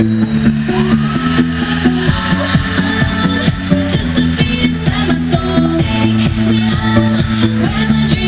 Just the beat inside my soul, take me home.